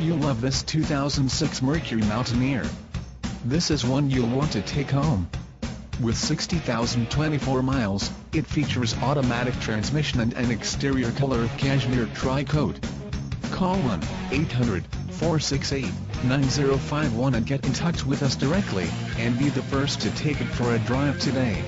You'll love this 2006 Mercury Mountaineer. This is one you'll want to take home. With 60,024 miles, it features automatic transmission and an exterior color of cashmere tri-coat. Call 1-800-468-9051 and get in touch with us directly, and be the first to take it for a drive today.